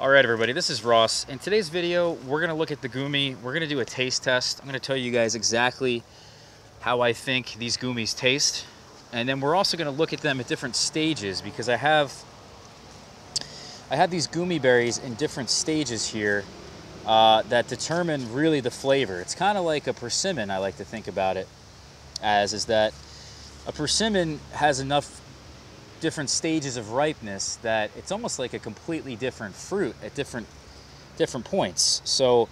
All right, everybody, this is Ross. In today's video, we're gonna look at the Goumi. We're gonna do a taste test. I'm gonna tell you guys exactly how I think these Goumis taste. And then we're also gonna look at them at different stages because I have I have these Goumi berries in different stages here uh, that determine really the flavor. It's kind of like a persimmon, I like to think about it as, is that a persimmon has enough different stages of ripeness that it's almost like a completely different fruit at different different points. So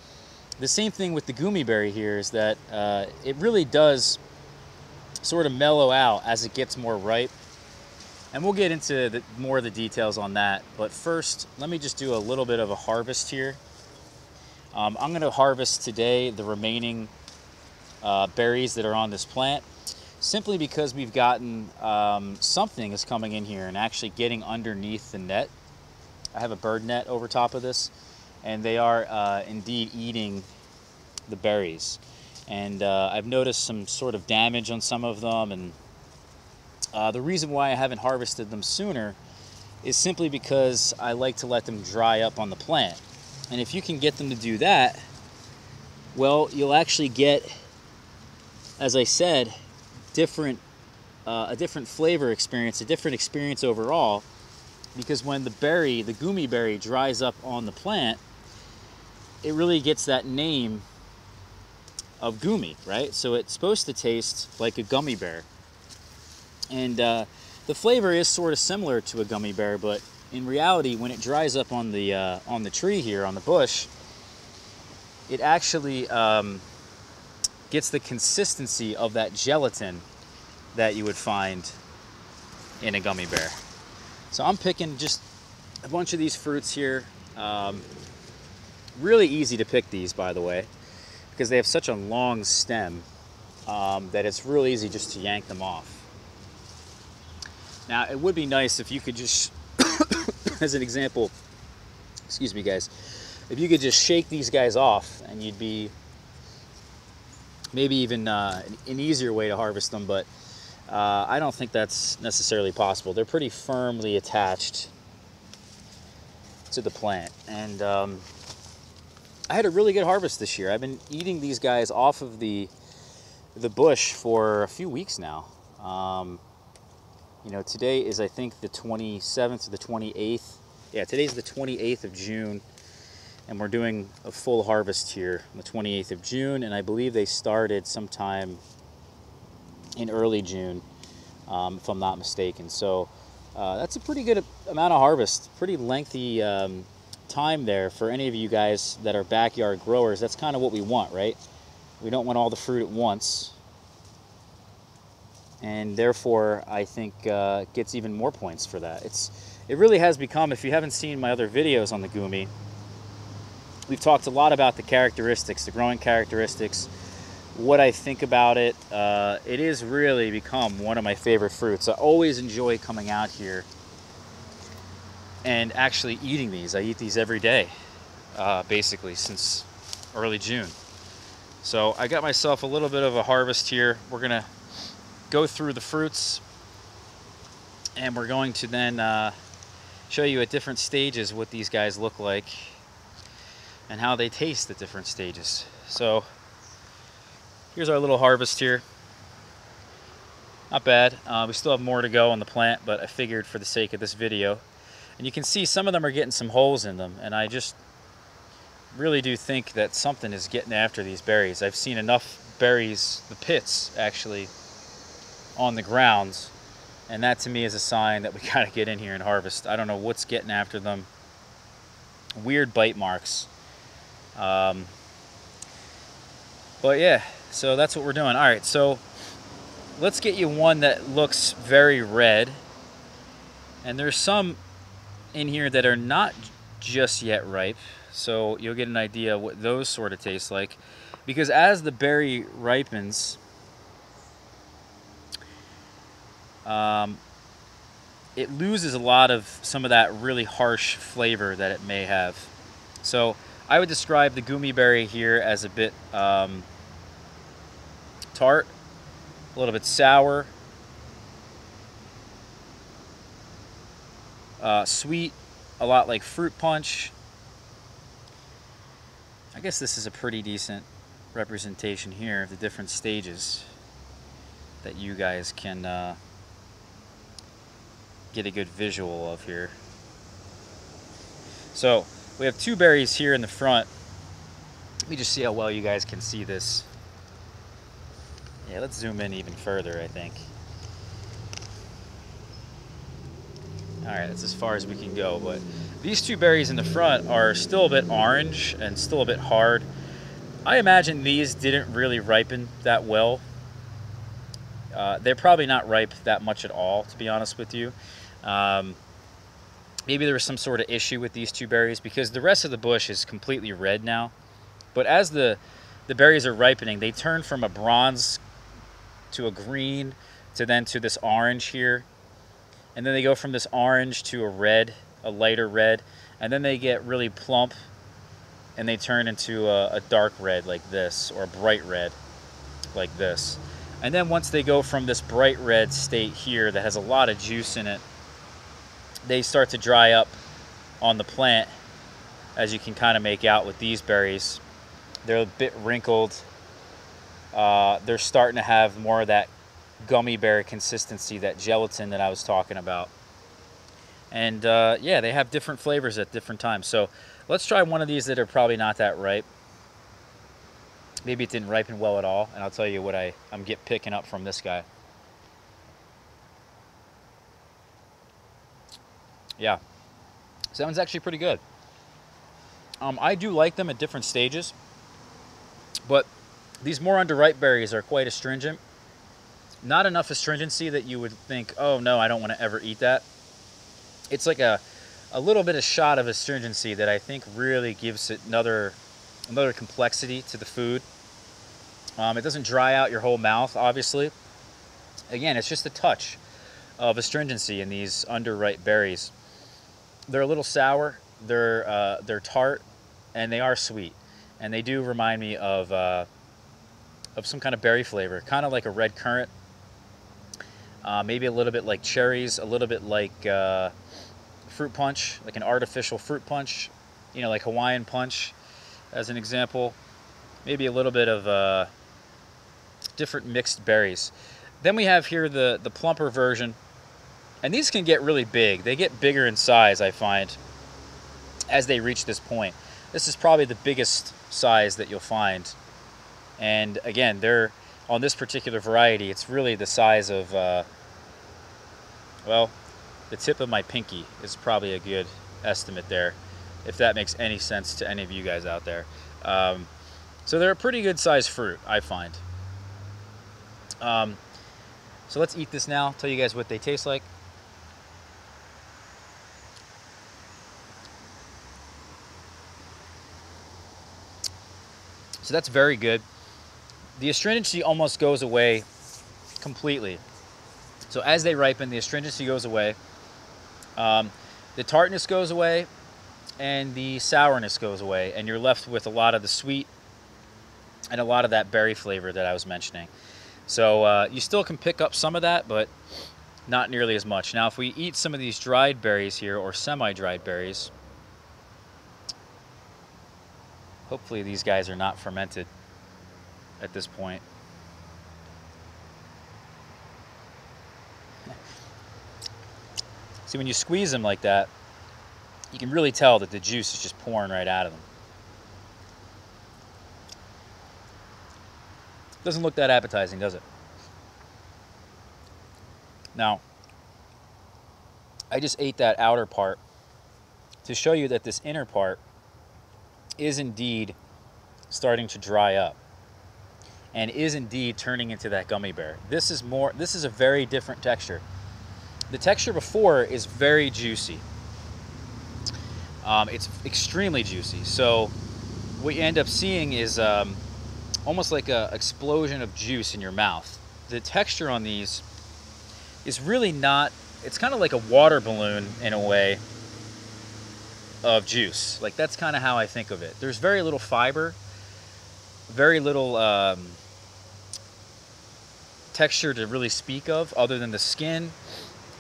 the same thing with the gummy berry here is that uh, it really does sort of mellow out as it gets more ripe. And we'll get into the, more of the details on that. But first, let me just do a little bit of a harvest here. Um, I'm going to harvest today the remaining uh, berries that are on this plant simply because we've gotten um, something is coming in here and actually getting underneath the net. I have a bird net over top of this and they are uh, indeed eating the berries. And uh, I've noticed some sort of damage on some of them and uh, the reason why I haven't harvested them sooner is simply because I like to let them dry up on the plant. And if you can get them to do that, well, you'll actually get, as I said, different, uh, a different flavor experience, a different experience overall, because when the berry, the goumi berry, dries up on the plant, it really gets that name of goumi, right? So it's supposed to taste like a gummy bear. And uh, the flavor is sort of similar to a gummy bear, but in reality, when it dries up on the uh, on the tree here on the bush, it actually um, gets the consistency of that gelatin that you would find in a gummy bear. So I'm picking just a bunch of these fruits here. Um, really easy to pick these, by the way, because they have such a long stem um, that it's real easy just to yank them off. Now, it would be nice if you could just, as an example, excuse me, guys, if you could just shake these guys off and you'd be maybe even uh, an easier way to harvest them, but uh, I don't think that's necessarily possible. They're pretty firmly attached to the plant. And um, I had a really good harvest this year. I've been eating these guys off of the, the bush for a few weeks now. Um, you know, today is, I think, the 27th to the 28th. Yeah, today's the 28th of June, and we're doing a full harvest here on the 28th of June, and I believe they started sometime in early June, um, if I'm not mistaken. So uh, that's a pretty good amount of harvest, pretty lengthy um, time there for any of you guys that are backyard growers. That's kind of what we want, right? We don't want all the fruit at once and therefore I think uh, gets even more points for that. It's it really has become. If you haven't seen my other videos on the Goumi, we've talked a lot about the characteristics, the growing characteristics, what I think about it. Uh, it is really become one of my favorite fruits. I always enjoy coming out here and actually eating these. I eat these every day, uh, basically since early June. So I got myself a little bit of a harvest here. We're gonna go through the fruits and we're going to then uh, show you at different stages what these guys look like and how they taste at different stages. So here's our little harvest here. Not bad. Uh, we still have more to go on the plant, but I figured for the sake of this video. And you can see some of them are getting some holes in them, and I just really do think that something is getting after these berries. I've seen enough berries, the pits actually, on the grounds. And that to me is a sign that we got to get in here and harvest. I don't know what's getting after them. Weird bite marks. Um, but yeah, so that's what we're doing. All right, so let's get you one that looks very red. And there's some in here that are not just yet ripe. So you'll get an idea what those sort of taste like. Because as the berry ripens, um, it loses a lot of some of that really harsh flavor that it may have. So I would describe the goumi berry here as a bit um, tart, a little bit sour, uh, sweet, a lot like fruit punch, I guess this is a pretty decent representation here of the different stages that you guys can uh, get a good visual of here. So we have two berries here in the front. Let me just see how well you guys can see this. Yeah, let's zoom in even further, I think. All right, that's as far as we can go, but these two berries in the front are still a bit orange and still a bit hard. I imagine these didn't really ripen that well. Uh, they're probably not ripe that much at all, to be honest with you. Um, maybe there was some sort of issue with these two berries because the rest of the bush is completely red now. But as the, the berries are ripening, they turn from a bronze to a green to then to this orange here. And then they go from this orange to a red, a lighter red. And then they get really plump and they turn into a, a dark red like this or a bright red like this. And then once they go from this bright red state here that has a lot of juice in it, they start to dry up on the plant as you can kind of make out with these berries. They're a bit wrinkled. Uh, they're starting to have more of that gummy bear consistency, that gelatin that I was talking about. And uh, yeah, they have different flavors at different times. So let's try one of these that are probably not that ripe. Maybe it didn't ripen well at all, and I'll tell you what I, I'm get picking up from this guy. Yeah, so that one's actually pretty good. Um, I do like them at different stages, but these more underripe berries are quite astringent. Not enough astringency that you would think, oh no, I don't want to ever eat that. It's like a, a little bit of shot of astringency that I think really gives it another, another complexity to the food. Um, it doesn't dry out your whole mouth, obviously. Again, it's just a touch of astringency in these underripe berries. They're a little sour, they're, uh, they're tart, and they are sweet. And they do remind me of, uh, of some kind of berry flavor, kind of like a red currant uh, maybe a little bit like cherries, a little bit like uh, fruit punch, like an artificial fruit punch, you know, like Hawaiian punch as an example. Maybe a little bit of uh, different mixed berries. Then we have here the, the plumper version. And these can get really big. They get bigger in size, I find, as they reach this point. This is probably the biggest size that you'll find. And again, they're on this particular variety, it's really the size of, uh, well, the tip of my pinky is probably a good estimate there, if that makes any sense to any of you guys out there. Um, so they're a pretty good sized fruit, I find. Um, so let's eat this now, tell you guys what they taste like. So that's very good the astringency almost goes away completely. So as they ripen, the astringency goes away. Um, the tartness goes away and the sourness goes away and you're left with a lot of the sweet and a lot of that berry flavor that I was mentioning. So uh, you still can pick up some of that, but not nearly as much. Now, if we eat some of these dried berries here or semi-dried berries, hopefully these guys are not fermented at this point. See, when you squeeze them like that, you can really tell that the juice is just pouring right out of them. Doesn't look that appetizing, does it? Now, I just ate that outer part to show you that this inner part is indeed starting to dry up and is indeed turning into that gummy bear. This is more, this is a very different texture. The texture before is very juicy. Um, it's extremely juicy. So what you end up seeing is um, almost like an explosion of juice in your mouth. The texture on these is really not, it's kind of like a water balloon in a way of juice. Like that's kind of how I think of it. There's very little fiber, very little um, texture to really speak of other than the skin.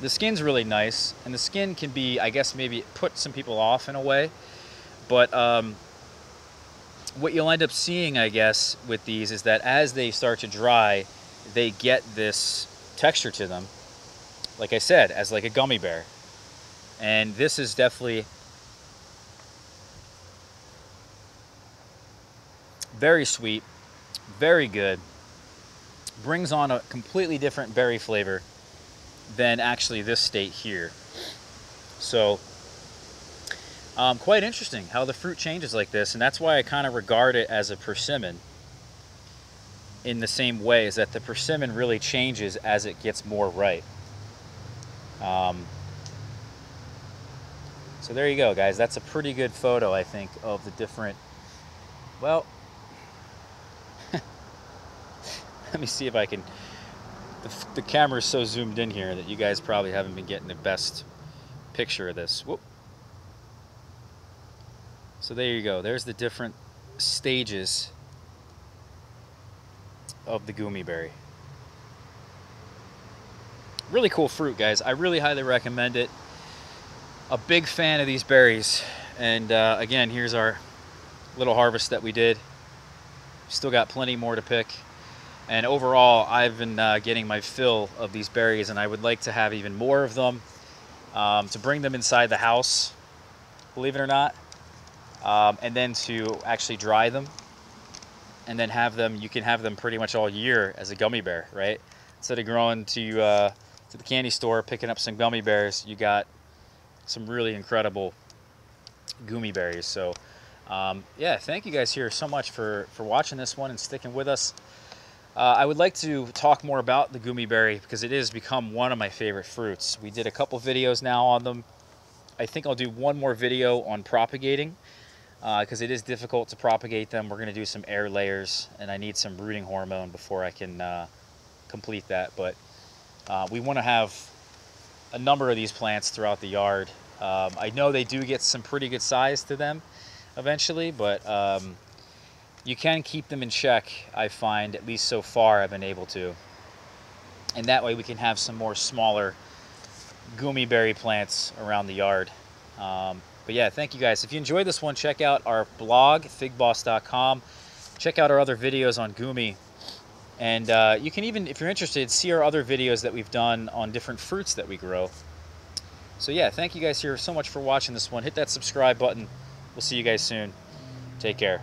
The skin's really nice, and the skin can be, I guess, maybe put some people off in a way. But um, what you'll end up seeing, I guess, with these is that as they start to dry, they get this texture to them. Like I said, as like a gummy bear. And this is definitely very sweet, very good. Brings on a completely different berry flavor than actually this state here. So um, quite interesting how the fruit changes like this, and that's why I kind of regard it as a persimmon in the same way, is that the persimmon really changes as it gets more ripe. Um, so there you go, guys. That's a pretty good photo, I think, of the different, well, let me see if I can, the, the camera is so zoomed in here that you guys probably haven't been getting the best picture of this. Whoop. So there you go. There's the different stages of the goumi berry. Really cool fruit, guys. I really highly recommend it. A big fan of these berries. And uh, again, here's our little harvest that we did. Still got plenty more to pick. And overall, I've been uh, getting my fill of these berries, and I would like to have even more of them um, to bring them inside the house, believe it or not um, and then to actually dry them. And then have them you can have them pretty much all year as a gummy bear right? Instead of going to uh, to the candy store picking up some gummy bears you got some really incredible gummy berries. So um, yeah thank you guys here so much for for watching this one and sticking with us uh, I would like to talk more about the gummy berry because it has become one of my favorite fruits we did a couple videos now on them I think I'll do one more video on propagating because uh, it is difficult to propagate them. We're going to do some air layers, and I need some rooting hormone before I can uh, complete that. But uh, we want to have a number of these plants throughout the yard. Um, I know they do get some pretty good size to them eventually, but um, you can keep them in check, I find, at least so far I've been able to. And that way we can have some more smaller gummy berry plants around the yard. Um, but yeah, thank you guys. If you enjoyed this one, check out our blog, figboss.com. Check out our other videos on Goumi. And uh, you can even, if you're interested, see our other videos that we've done on different fruits that we grow. So yeah, thank you guys here so much for watching this one. Hit that subscribe button. We'll see you guys soon. Take care.